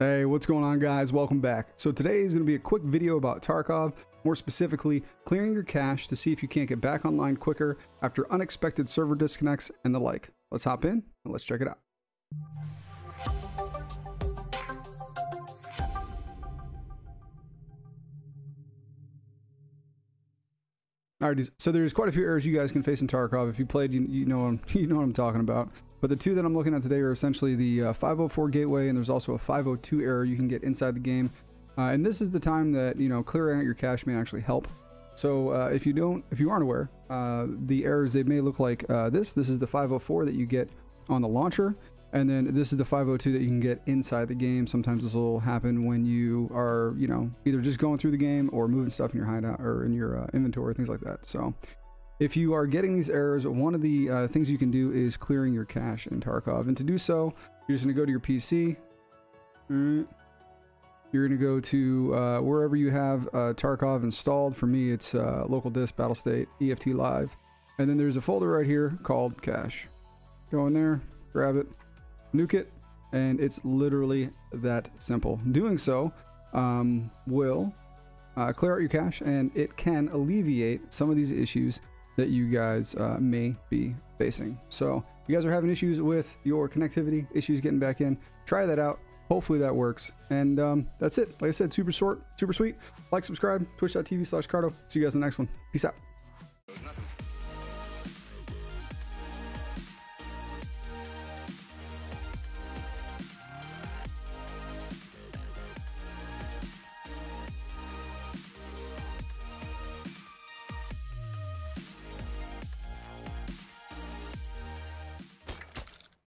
Hey, what's going on guys? Welcome back. So today is going to be a quick video about Tarkov, more specifically clearing your cache to see if you can't get back online quicker after unexpected server disconnects and the like. Let's hop in and let's check it out. Alright, so there's quite a few errors you guys can face in Tarkov. If you played, you, you know you know what I'm talking about. But the two that I'm looking at today are essentially the uh, 504 gateway, and there's also a 502 error you can get inside the game. Uh, and this is the time that you know clearing out your cache may actually help. So uh, if you don't, if you aren't aware, uh, the errors they may look like uh, this. This is the 504 that you get on the launcher, and then this is the 502 that you can get inside the game. Sometimes this will happen when you are, you know, either just going through the game or moving stuff in your hideout or in your uh, inventory, things like that. So if you are getting these errors, one of the uh, things you can do is clearing your cache in Tarkov. And to do so, you're just going to go to your PC. You're going to go to uh, wherever you have uh, Tarkov installed. For me, it's uh, local disk, Battlestate, EFT Live. And then there's a folder right here called cache. Go in there, grab it, nuke it, and it's literally that simple. Doing so um, will uh, clear out your cache and it can alleviate some of these issues that you guys uh, may be facing. So if you guys are having issues with your connectivity, issues getting back in, try that out. Hopefully that works. And um, that's it. Like I said, super short, super sweet. Like, subscribe, twitch.tv slash Carto. See you guys in the next one. Peace out.